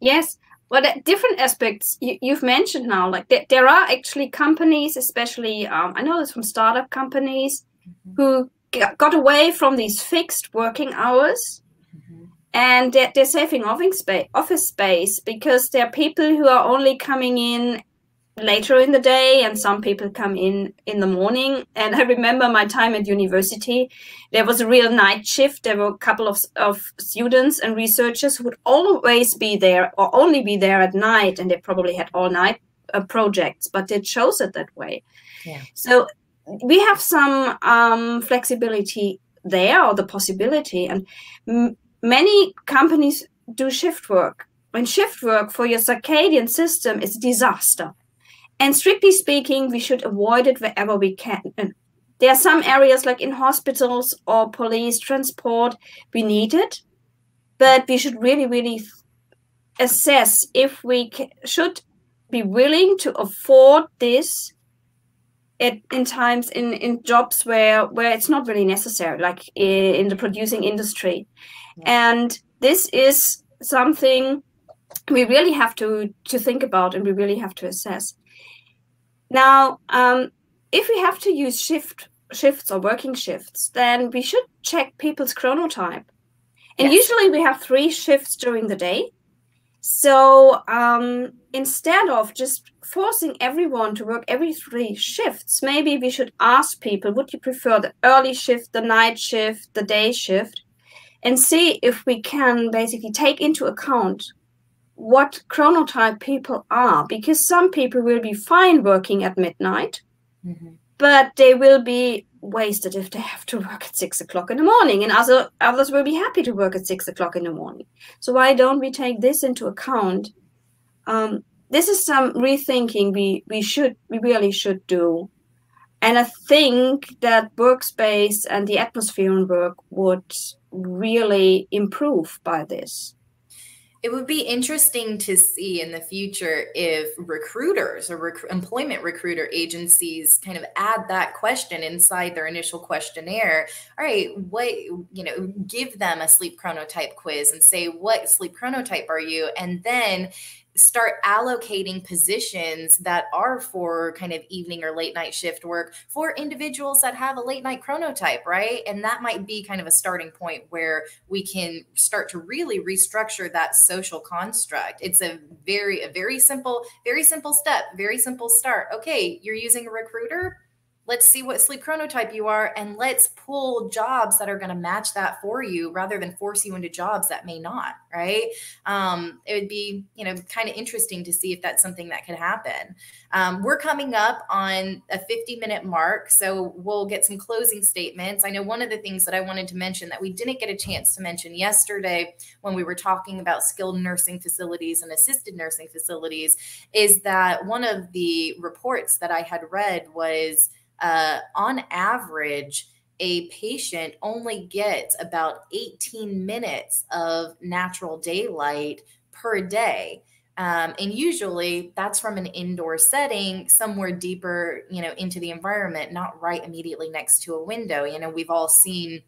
Yes, well, different aspects you, have mentioned now, like there, there, are actually companies, especially um, I know this from startup companies, mm-hmm. who got away from these fixed working hours, mm-hmm. and they're, they're saving office space, office space because there are people who are only coming in later in the day and some people come in in the morning. And i remember my time at university there was a real night shift. There were a couple of, of students and researchers who would always be there or only be there at night and they probably had all night uh, projects but they chose it that way. Yeah. so we have some um, flexibility there or the possibility and m- many companies do shift work. When shift work for your circadian system is a disaster and strictly speaking, we should avoid it wherever we can. There are some areas like in hospitals or police transport, we need it, but we should really, really assess if we should be willing to afford this at, in times in, in jobs where where it's not really necessary, like in, in the producing industry. Yeah. And this is something we really have to to think about and we really have to assess. Now, um, if we have to use shift shifts or working shifts, then we should check people's chronotype. And yes. usually we have three shifts during the day. So um, instead of just forcing everyone to work every three shifts, maybe we should ask people would you prefer the early shift, the night shift, the day shift, and see if we can basically take into account what chronotype people are because some people will be fine working at midnight mm-hmm. but they will be wasted if they have to work at six o'clock in the morning and other others will be happy to work at six o'clock in the morning. So why don't we take this into account? Um, this is some rethinking we we should we really should do. And i think that workspace and the atmosphere in work would really improve by this it would be interesting to see in the future if recruiters or rec- employment recruiter agencies kind of add that question inside their initial questionnaire. All right, what, you know, give them a sleep chronotype quiz and say, what sleep chronotype are you? And then start allocating positions that are for kind of evening or late night shift work for individuals that have a late night chronotype, right? And that might be kind of a starting point where we can start to really restructure that social construct. It's a very, a very simple, very simple step, very simple start. Okay, you're using a recruiter let's see what sleep chronotype you are and let's pull jobs that are going to match that for you rather than force you into jobs that may not right? Um, it would be you know kind of interesting to see if that's something that could happen. Um, we're coming up on a 50 minute mark so we'll get some closing statements. I know one of the things that i wanted to mention that we didn't get a chance to mention yesterday when we were talking about skilled nursing facilities and assisted nursing facilities is that one of the reports that i had read was uh, on average, a patient only gets about 18 minutes of natural daylight per day. Um, and usually that's from an indoor setting somewhere deeper you know into the environment not right immediately next to a window you know we've all seen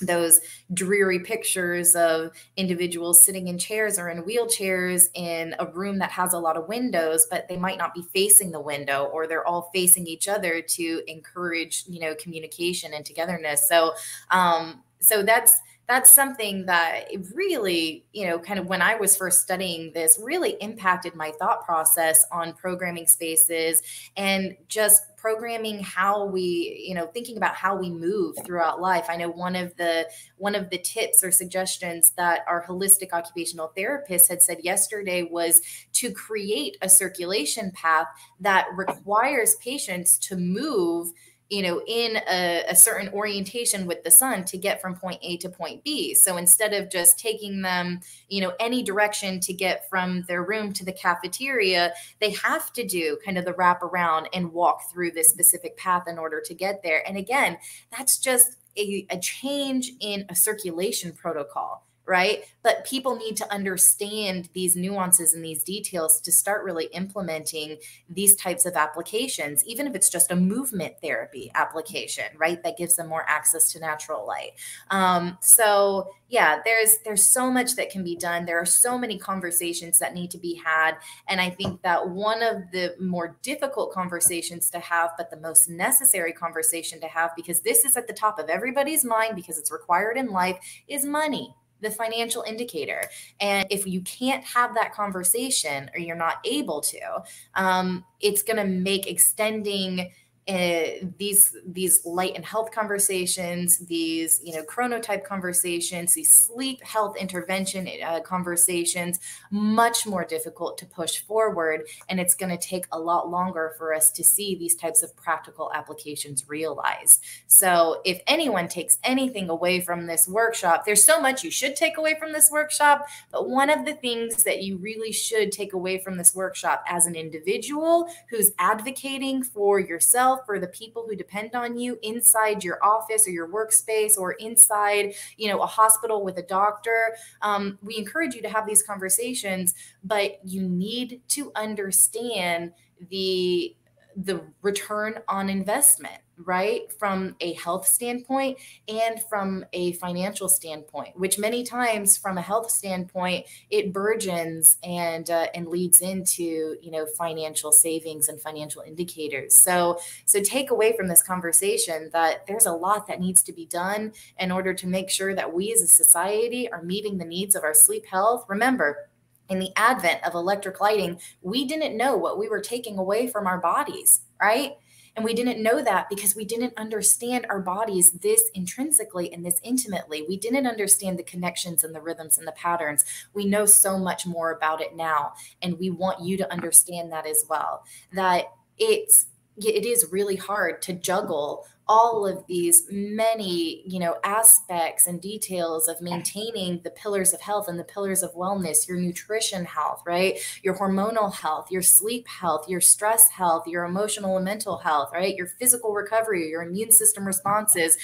those dreary pictures of individuals sitting in chairs or in wheelchairs in a room that has a lot of windows but they might not be facing the window or they're all facing each other to encourage you know communication and togetherness. So um so that's that's something that really, you know, kind of when I was first studying this, really impacted my thought process on programming spaces and just programming how we you know thinking about how we move throughout life. I know one of the one of the tips or suggestions that our holistic occupational therapist had said yesterday was to create a circulation path that requires patients to move you know, in a, a, certain orientation with the sun to get from point A to point B. So instead of just taking them, you know, any direction to get from their room to the cafeteria, they have to do kind of the wrap around and walk through this specific path in order to get there. And again, that's just a, a change in a circulation protocol right? But people need to understand these nuances and these details to start really implementing these types of applications, even if it's just a movement therapy application, right? That gives them more access to natural light. Um, so yeah, there's there's so much that can be done. There are so many conversations that need to be had, and I think that one of the more difficult conversations to have, but the most necessary conversation to have, because this is at the top of everybody's mind because it's required in life, is money the financial indicator. And if you can't have that conversation or you're not able to, um, it's going to make extending uh, these these light and health conversations, these you know chronotype conversations, these sleep health intervention uh, conversations, much more difficult to push forward, and it's going to take a lot longer for us to see these types of practical applications realized. So, if anyone takes anything away from this workshop, there's so much you should take away from this workshop, but one of the things that you really should take away from this workshop as an individual who's advocating for yourself for the people who depend on you inside your office or your workspace or inside, you know, a hospital with a doctor. Um, we encourage you to have these conversations, but you need to understand the the return on investment right from a health standpoint and from a financial standpoint which many times from a health standpoint it burgeons and uh, and leads into you know financial savings and financial indicators so so take away from this conversation that there's a lot that needs to be done in order to make sure that we as a society are meeting the needs of our sleep health remember in the advent of electric lighting, we didn't know what we were taking away from our bodies, right? And we didn't know that because we didn't understand our bodies this intrinsically and this intimately. We didn't understand the connections and the rhythms and the patterns. We know so much more about it now. And we want you to understand that as well. That it's it is really hard to juggle all of these many you know aspects and details of maintaining the pillars of health and the pillars of wellness your nutrition health right? Your hormonal health your sleep health your stress health your emotional and mental health right? Your physical recovery your immune system responses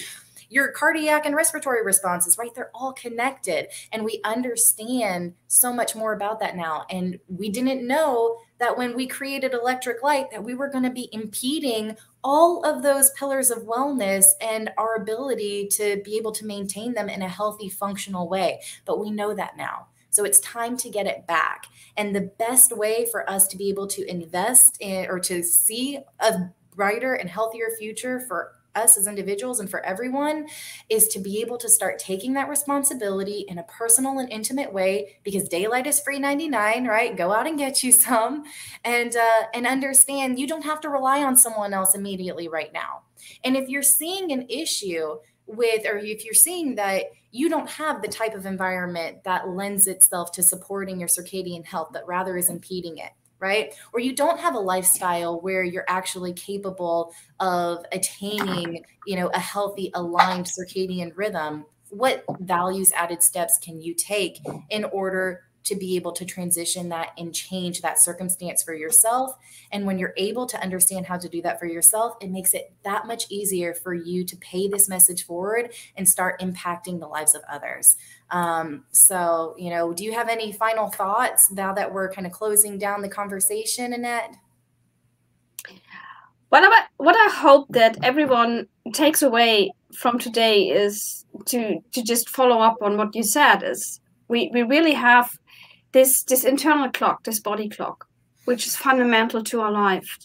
your cardiac and respiratory responses, right? They're all connected. And we understand so much more about that now. And we didn't know that when we created electric light that we were going to be impeding all of those pillars of wellness and our ability to be able to maintain them in a healthy functional way but we know that now so it's time to get it back and the best way for us to be able to invest in or to see a brighter and healthier future for us as individuals and for everyone is to be able to start taking that responsibility in a personal and intimate way because daylight is free 99 right? Go out and get you some. And uh, and understand you don't have to rely on someone else immediately right now. And if you're seeing an issue with or if you're seeing that you don't have the type of environment that lends itself to supporting your circadian health that rather is impeding it right? Or you don't have a lifestyle where you're actually capable of attaining you know a healthy aligned circadian rhythm. What values added steps can you take in order to be able to transition that and change that circumstance for yourself. And when you're able to understand how to do that for yourself, it makes it that much easier for you to pay this message forward and start impacting the lives of others. Um, so, you know, do you have any final thoughts now that we're kind of closing down the conversation, Annette? What I, what I hope that everyone takes away from today is to to just follow up on what you said is we, we really have this this internal clock, this body clock, which is fundamental to our life.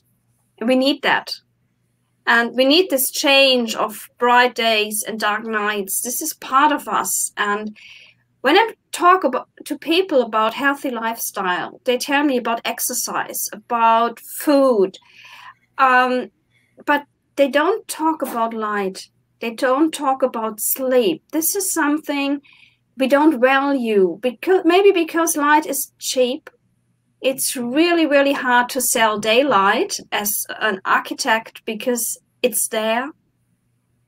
And we need that. And we need this change of bright days and dark nights. This is part of us. And when I talk about to people about healthy lifestyle, they tell me about exercise, about food, um, but they don't talk about light. They don't talk about sleep. This is something we don't value because maybe because light is cheap it's really really hard to sell daylight as an architect because it's there.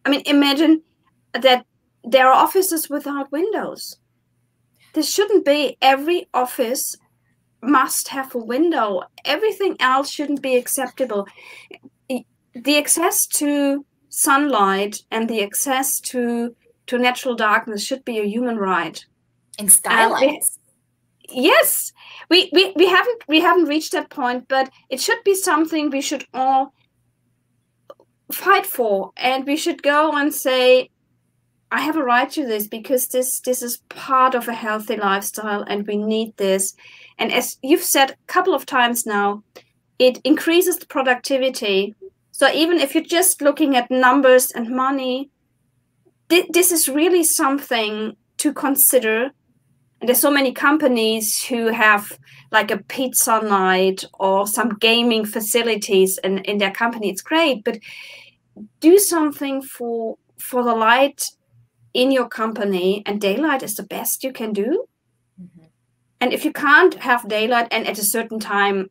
I mean imagine that there are offices without windows. This shouldn't be every office must have a window. Everything else shouldn't be acceptable. The access to sunlight and the access to to natural darkness should be a human right. In stylized. yes, we, we we haven't we haven't reached that point, but it should be something we should all fight for, and we should go and say, I have a right to this because this this is part of a healthy lifestyle, and we need this. And as you've said a couple of times now, it increases the productivity. So even if you're just looking at numbers and money, th- this is really something to consider. And there's so many companies who have like a pizza night or some gaming facilities in, in their company. It's great, but do something for for the light in your company and daylight is the best you can do. Mm-hmm. And if you can't have daylight and at a certain time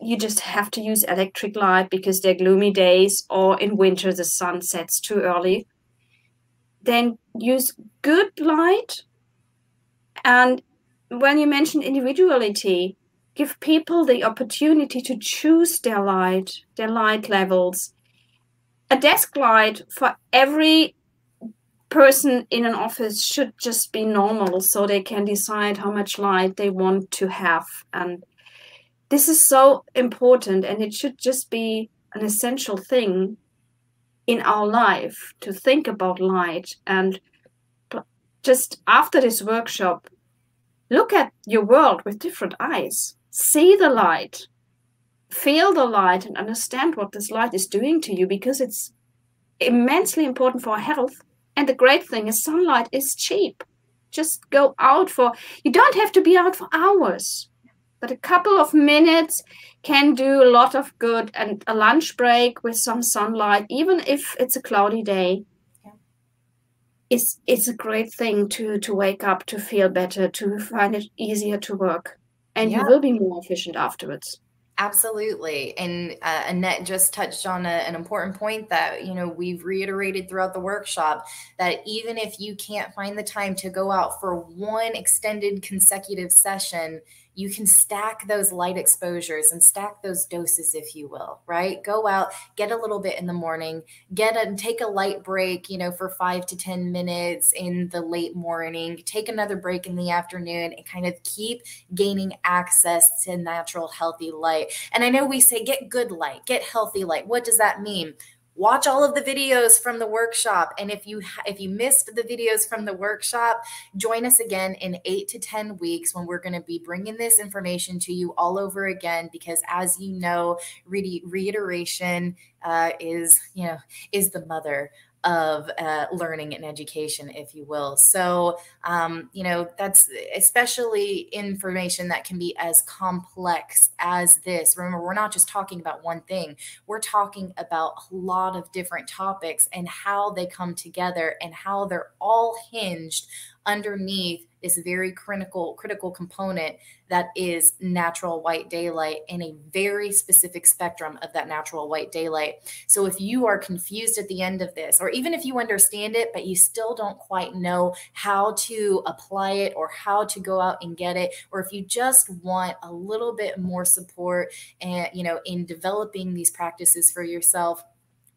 you just have to use electric light because they're gloomy days or in winter the sun sets too early then use good light. And when you mention individuality, give people the opportunity to choose their light, their light levels. A desk light for every person in an office should just be normal so they can decide how much light they want to have. And this is so important and it should just be an essential thing in our life to think about light and just after this workshop look at your world with different eyes. See the light. Feel the light and understand what this light is doing to you because it's immensely important for health. And the great thing is sunlight is cheap. Just go out for you don't have to be out for hours but a couple of minutes can do a lot of good and a lunch break with some sunlight even if it's a cloudy day yeah. it's it's a great thing to to wake up to feel better to find it easier to work and yeah. you will be more efficient afterwards Absolutely. And uh, Annette just touched on a, an important point that, you know, we've reiterated throughout the workshop that even if you can't find the time to go out for one extended consecutive session, you can stack those light exposures and stack those doses if you will right? Go out get a little bit in the morning get and take a light break you know for 5 to 10 minutes in the late morning take another break in the afternoon and kind of keep gaining access to natural healthy light. And i know we say get good light get healthy light. What does that mean watch all of the videos from the workshop. And if you if you missed the videos from the workshop join us again in 8 to 10 weeks when we're going to be bringing this information to you all over again because as you know re- reiteration uh, is you know is the mother of uh, learning and education, if you will. So, um, you know, that's especially information that can be as complex as this. Remember, we're not just talking about one thing, we're talking about a lot of different topics and how they come together and how they're all hinged underneath this very critical critical component that is natural white daylight and a very specific spectrum of that natural white daylight. So if you are confused at the end of this or even if you understand it but you still don't quite know how to apply it or how to go out and get it or if you just want a little bit more support and you know in developing these practices for yourself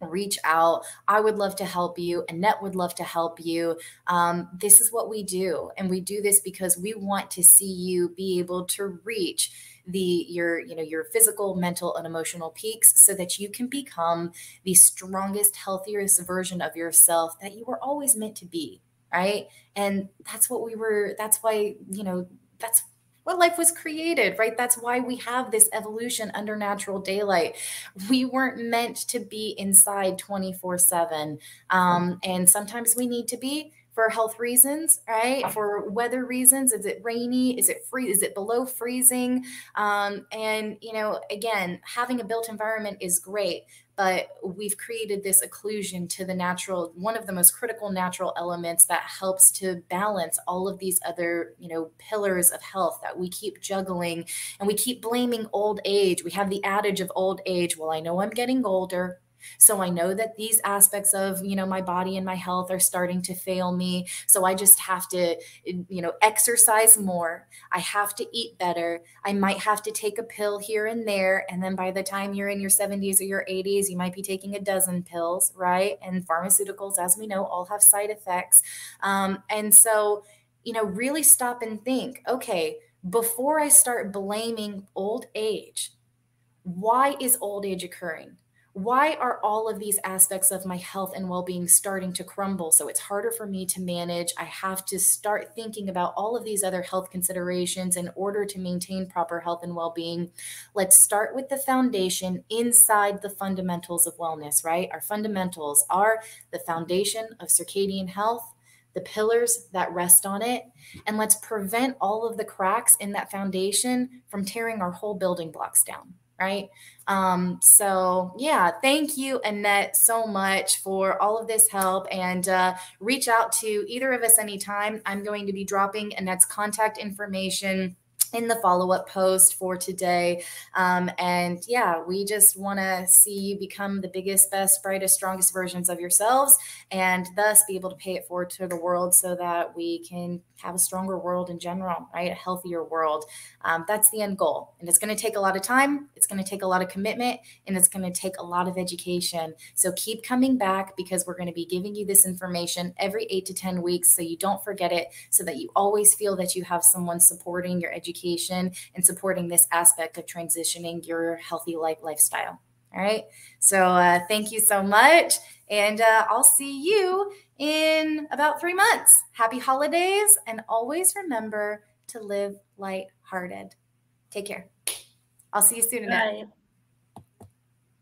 reach out. I would love to help you. Annette would love to help you. Um, this is what we do. And we do this because we want to see you be able to reach the your you know your physical mental and emotional peaks so that you can become the strongest healthiest version of yourself that you were always meant to be right and that's what we were that's why you know that's what life was created, right? That's why we have this evolution under natural daylight. We weren't meant to be inside 24 um, 7. And sometimes we need to be for health reasons, right? For weather reasons. Is it rainy? Is it free? Is it below freezing? Um, and, you know, again, having a built environment is great, but we've created this occlusion to the natural, one of the most critical natural elements that helps to balance all of these other, you know, pillars of health that we keep juggling and we keep blaming old age. We have the adage of old age. Well, I know I'm getting older so I know that these aspects of, you know, my body and my health are starting to fail me. So I just have to, you know, exercise more. I have to eat better. I might have to take a pill here and there. And then by the time you're in your 70s or your 80s, you might be taking a dozen pills, right? And pharmaceuticals, as we know, all have side effects. Um, and so, you know, really stop and think okay, before I start blaming old age, why is old age occurring? Why are all of these aspects of my health and well-being starting to crumble? So it's harder for me to manage. I have to start thinking about all of these other health considerations in order to maintain proper health and well-being. Let's start with the foundation inside the fundamentals of wellness right? Our fundamentals are the foundation of circadian health the pillars that rest on it, and let's prevent all of the cracks in that foundation from tearing our whole building blocks down right? Um, so yeah, thank you, Annette, so much for all of this help and uh, reach out to either of us anytime. I'm going to be dropping Annette's contact information in the follow up post for today. Um, and yeah, we just want to see you become the biggest, best, brightest, strongest versions of yourselves and thus be able to pay it forward to the world so that we can have a stronger world in general, right? A healthier world. Um, that's the end goal. And it's going to take a lot of time, it's going to take a lot of commitment, and it's going to take a lot of education. So keep coming back because we're going to be giving you this information every eight to 10 weeks so you don't forget it, so that you always feel that you have someone supporting your education and supporting this aspect of transitioning your healthy life lifestyle. All right. So uh, thank you so much. And uh, I'll see you in about three months. Happy holidays. And always remember to live light-hearted. Take care. I'll see you soon. Bye.